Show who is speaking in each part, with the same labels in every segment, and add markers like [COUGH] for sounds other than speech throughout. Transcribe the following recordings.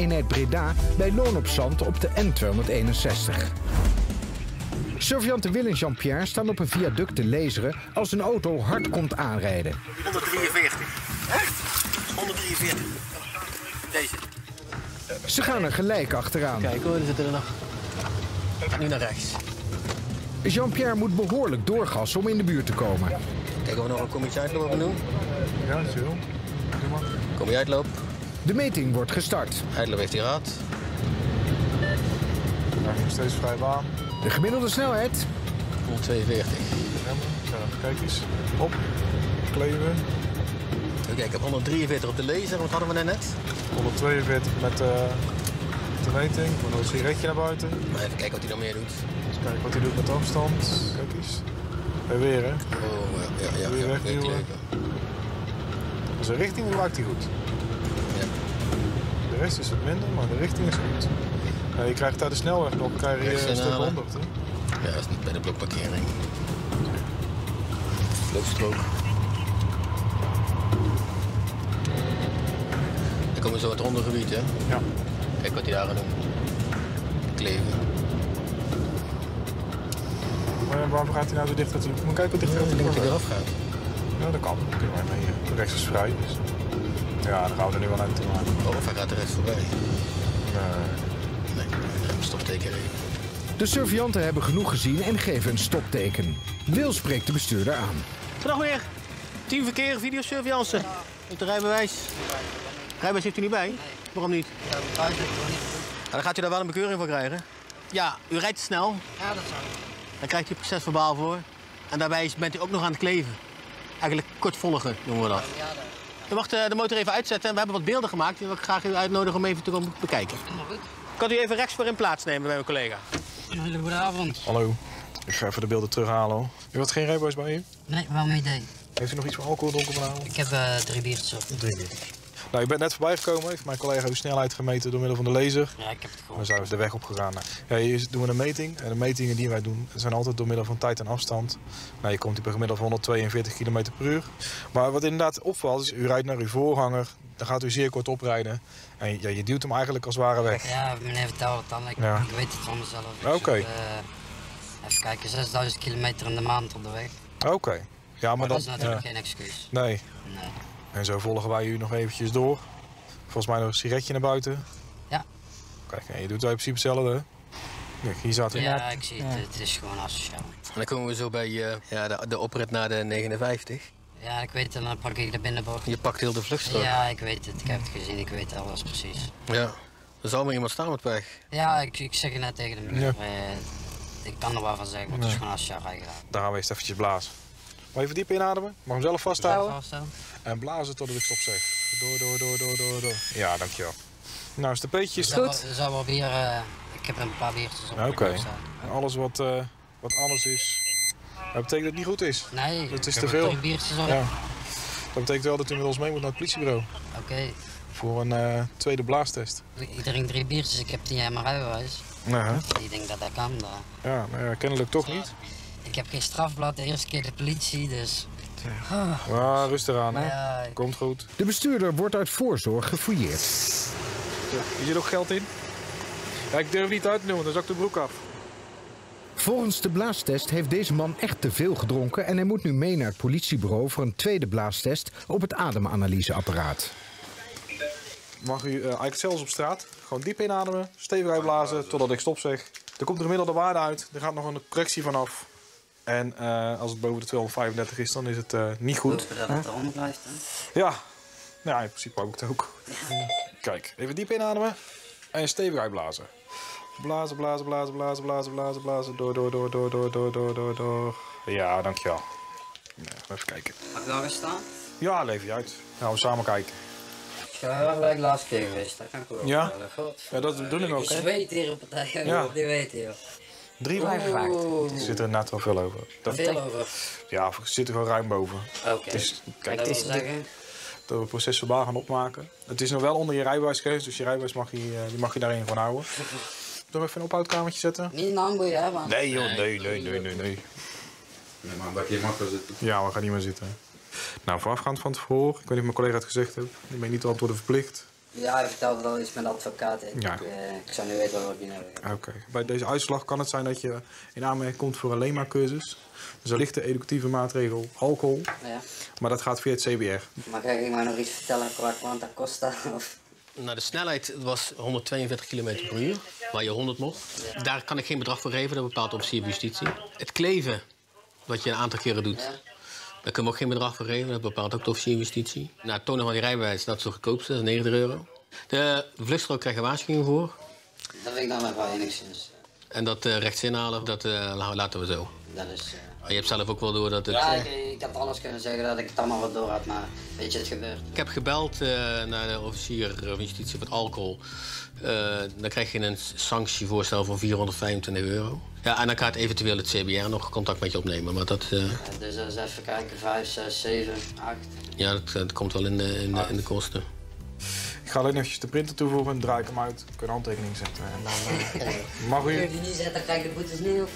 Speaker 1: eenheid Breda bij Loon op Zand op de N261. Surveillanten Will en Jean-Pierre staan op een viaduct te laseren als een auto hard komt aanrijden.
Speaker 2: 143. Echt? 143. Deze.
Speaker 1: Ze gaan er gelijk achteraan.
Speaker 2: Kijk hoor, er zitten er nog. Nu naar rechts.
Speaker 1: Jean-Pierre moet behoorlijk doorgassen om in de buurt te komen.
Speaker 2: Kijken of we nog een kommetje uitlopen doen.
Speaker 3: Ja, dat is wel.
Speaker 2: Kom je uitloop.
Speaker 1: De meting wordt gestart.
Speaker 2: Uitloop heeft hij gehad.
Speaker 3: Daar nog steeds vrij baan.
Speaker 1: De gemiddelde snelheid
Speaker 2: 142.
Speaker 3: Remmen. Ja, kijk eens. Op. Kleven.
Speaker 2: Oké, ik heb 143 op de laser. Wat hadden we net?
Speaker 3: 142 met eh, de meting. Ik moet nog een sigaretje naar buiten.
Speaker 2: Maar even kijken wat hij nog meer doet.
Speaker 3: Eens kijken wat hij doet met de afstand. Kijk eens. En weer hè.
Speaker 2: Oh, ja, ja, ja.
Speaker 3: Weer
Speaker 2: ja,
Speaker 3: wegduwen.
Speaker 2: kleven.
Speaker 3: Zijn richting gebruikt hij goed.
Speaker 2: Ja.
Speaker 3: De rest is wat minder, maar de richting is goed. Ja, je krijgt daar de snelweg nog, krijg je
Speaker 2: Rechts
Speaker 3: een stuk
Speaker 2: inhalen.
Speaker 3: 100. Hè?
Speaker 2: Ja, dat is niet bij de blokparkering. Vluchtstrook. Dan komen we zo het ronde gebied, hè?
Speaker 3: Ja.
Speaker 2: Kijk wat hij daar gaat doen. Kleven.
Speaker 3: Maar waarom gaat hij nou zo dicht naartoe? Moet kijken
Speaker 2: dat hij
Speaker 3: naartoe
Speaker 2: eraf gaat.
Speaker 3: Ja, dat kan. Dan kunnen wij mee. eh, De rechts is vrij. Dus. Ja, dan gaan we er nu wel uit te maken.
Speaker 2: Oh, of hij gaat de rest voorbij.
Speaker 3: Nee.
Speaker 2: Nee, een stopteken even.
Speaker 1: De surveillanten hebben genoeg gezien en geven een stopteken. Wil spreekt de bestuurder aan.
Speaker 2: Vandaag weer. Team verkeer, videosurveillance. Met de rijbewijs. Rijbewijs heeft u niet bij? Waarom niet? Ja, dan gaat u daar wel een bekeuring voor krijgen. Ja, u rijdt te snel.
Speaker 4: Ja, dat zou
Speaker 2: Dan krijgt u procesverbaal voor. En daarbij bent u ook nog aan het kleven. Eigenlijk kort volgen noemen we dat.
Speaker 4: Ja, dat
Speaker 2: U mag de, de motor even uitzetten en we hebben wat beelden gemaakt. Die wil ik graag u uitnodigen om even te komen bekijken. Kan u even rechts voor in plaats nemen bij mijn collega?
Speaker 4: Een hele goede avond.
Speaker 3: Hallo. Ik ga even de beelden terughalen. hoor. U had geen rijbewijs bij u?
Speaker 4: Nee, wel mijn idee.
Speaker 3: Heeft u nog iets van alcohol dronken vanavond?
Speaker 4: Ik heb eh, drie biertjes op.
Speaker 3: Drie liters. Nou, ik ben net voorbij gekomen. Heeft mijn collega uw snelheid gemeten door middel van de laser.
Speaker 4: Ja, ik heb het
Speaker 3: We
Speaker 4: gewoon.
Speaker 3: zijn de weg opgegaan. Nou, Ja, hier doen we een meting. En de metingen die wij doen zijn altijd door middel van tijd en afstand. Nou, je komt op een gemiddeld van 142 km per uur. Maar wat inderdaad opvalt is, u rijdt naar uw voorganger. Dan gaat u zeer kort oprijden. En ja, je duwt hem eigenlijk als ware weg.
Speaker 4: Ja, meneer vertelde het dan. Ik,
Speaker 3: Ja.
Speaker 4: ik weet het van mezelf.
Speaker 3: Oké.
Speaker 4: eh, even kijken, 6000 kilometer in de maand op de weg.
Speaker 3: Oké. Ja, maar
Speaker 4: Maar dat is
Speaker 3: dan...
Speaker 4: natuurlijk
Speaker 3: ja.
Speaker 4: geen excuus.
Speaker 3: Nee.
Speaker 4: Nee.
Speaker 3: En zo volgen wij u nog eventjes door. Volgens mij nog een sigaretje naar buiten.
Speaker 4: Ja.
Speaker 3: Kijk, en je doet wij in principe hetzelfde. hè? Kijk, hier zaten we.
Speaker 4: Ja, ik zie het. Het is gewoon asociaal.
Speaker 2: En dan komen we zo bij eh, ja, de, de oprit naar de 59.
Speaker 4: Ja, ik weet het. Dan pak ik de binnenbocht.
Speaker 2: Je pakt heel de vluchtstrook.
Speaker 4: Ja, ik weet het. Ik heb het gezien. Ik weet alles precies.
Speaker 2: ja. Er zal maar iemand staan met pech.
Speaker 4: Ja, ik, ik zeg het net tegen de.
Speaker 3: Ja.
Speaker 4: eh, ik kan er wel van zeggen, maar het is gewoon asociaal.
Speaker 3: Daar gaan we eerst eventjes blazen. Maar even diep inademen. Mag hem zelf vasthouden. En blazen totdat ik stop zeg. Door, door, door, door, door, door. Ja, dankjewel. Nou, is de peetjes
Speaker 4: Er zou
Speaker 3: goed.
Speaker 4: Er zou wel bier... eh, ik heb een paar biertjes op.
Speaker 3: Oké. Alles wat, eh, wat anders is, dat betekent dat het niet goed is.
Speaker 4: Nee,
Speaker 3: Dat is
Speaker 4: ik
Speaker 3: te
Speaker 4: heb
Speaker 3: veel.
Speaker 4: drie biertjes op.
Speaker 3: Ja. Dat betekent wel dat u met ons mee moet naar het politiebureau.
Speaker 4: Oké,
Speaker 3: Voor een eh, tweede blaastest.
Speaker 4: ik drink drie biertjes, ik heb tien jaar mijn rijbewijs.
Speaker 3: Nou, hè?
Speaker 4: Ik denk dat dat kan. dat.
Speaker 3: ja, maar ja, kennelijk toch niet.
Speaker 4: Ik heb geen strafblad, de eerste keer de politie, dus...
Speaker 3: Ja, rustig aan, hè.
Speaker 4: Ja, ik-
Speaker 3: Komt goed.
Speaker 1: De bestuurder wordt uit voorzorg gefouilleerd.
Speaker 3: Hier zit ook geld in? Ja, ik durf niet uit te noemen, dan zakt de broek af.
Speaker 1: Volgens de blaastest heeft deze man echt te veel gedronken en hij moet nu mee naar het politiebureau voor een tweede blaastest op het ademanalyseapparaat.
Speaker 3: Mag u eh, eigenlijk zelfs op straat gewoon diep inademen, stevig uitblazen totdat ik stop zeg. Er komt de gemiddelde waarde uit, er gaat nog een correctie vanaf. En eh, als het boven de 235 is, dan is het eh, niet goed.
Speaker 4: dat het eronder blijft. Hè?
Speaker 3: Ja, ja, in principe ook het ook. Kijk, even diep inademen en stevig uitblazen. Blazen, blazen, blazen, blazen, blazen, blazen, blazen. Door, door, door, door, door, door, door, door, door. Ja, dankjewel. Ja, even kijken.
Speaker 4: Mag ik daar eens staan?
Speaker 3: Ja, leef je uit. Nou, we samen kijken.
Speaker 4: Ik wel gelijk laatste keer geweest, dat kan ik wel
Speaker 3: Ja? Ja, dat de bedoeling ook,
Speaker 4: Ik
Speaker 3: hè?
Speaker 4: zweet hier op het
Speaker 3: Ja. [LAUGHS]
Speaker 4: ja. die weet je.
Speaker 3: 3,55.
Speaker 4: Oeh.
Speaker 3: Er zit er net wel veel over. Dat,
Speaker 4: Veel over.
Speaker 3: ja, we zitten gewoon ruim boven.
Speaker 4: Oké.
Speaker 3: Dus, kijk,
Speaker 4: dat
Speaker 3: is
Speaker 4: zeggen?
Speaker 3: dat we het proces verbaal gaan opmaken. Het is nog wel onder je rijbewijs geweest, dus je rijbewijs mag je, eh, die mag je daarin gewoon houden. [LAUGHS] Zullen we even een ophoudkamertje zetten?
Speaker 4: Niet een aanboeien, hè? Want...
Speaker 3: Nee joh, nee, nee, nee, nee, nee.
Speaker 5: Nee, maar dat je mag wel zitten.
Speaker 3: Ja, we gaan niet meer zitten. Nou, voorafgaand van tevoren, ik weet niet of mijn collega het gezegd heeft, ik ben niet te antwoorden verplicht.
Speaker 4: Ja, hij vertelde wel iets met de advocaat. Ik,
Speaker 3: Ja.
Speaker 4: eh, ik zou nu weten wat ik niet heb.
Speaker 3: Oké. Bij deze uitslag kan het zijn dat je in aanmerking komt voor een LEMA-cursus. Dus er ligt de educatieve maatregel alcohol,
Speaker 4: Ja.
Speaker 3: maar dat gaat via het CBR.
Speaker 4: Maar kijk, ik maar nog iets vertellen qua quanta costa? [LAUGHS] Of...
Speaker 2: Nou, de snelheid was 142 km per uur, waar je 100 mocht. Daar kan ik geen bedrag voor geven, dat bepaalt de officier van justitie. Het kleven, wat je een aantal keren doet. Daar kunnen we ook geen bedrag voor geven. Dat bepaalt ook de officier van justitie. Nou, het tonen van die rijbewijs, dat is het goedkoopste, dat is 90 euro. De vluchtstrook krijg je waarschuwing voor.
Speaker 4: Dat vind ik dan wel enigszins. eh,
Speaker 2: En dat uh, rechts inhalen, dat uh, laten we zo.
Speaker 4: Dat is... eh,
Speaker 2: Je hebt zelf ook wel door dat het...
Speaker 4: Ja, ik, ik had alles kunnen zeggen dat ik het allemaal wat door had, maar weet je, het gebeurt.
Speaker 2: Ik heb gebeld uh, naar de officier van justitie voor het alcohol. Uh, dan krijg je een sanctievoorstel van 425 euro. Ja, en dan gaat eventueel het CBR nog contact met je opnemen. Maar dat, uh...
Speaker 4: dus eens even kijken, 5, 6, 7, 8.
Speaker 2: Ja, dat, dat komt wel in de, in, de, in de kosten.
Speaker 3: Ik ga alleen de printer toevoegen en draai ik hem uit. Ik kan een handtekening zetten. En dan, uh, mag u...
Speaker 4: Als je die niet zet, dan krijg je de boetes niet op.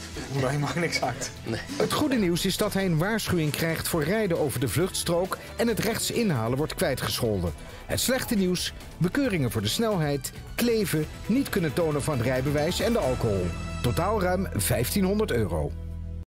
Speaker 3: Nee, mag niks uit.
Speaker 2: Nee.
Speaker 1: Het goede nieuws is dat hij een waarschuwing krijgt voor rijden over de vluchtstrook en het rechts inhalen wordt kwijtgescholden. Het slechte nieuws, bekeuringen voor de snelheid, kleven, niet kunnen tonen van het rijbewijs en de alcohol. Totaal ruim 1500 euro.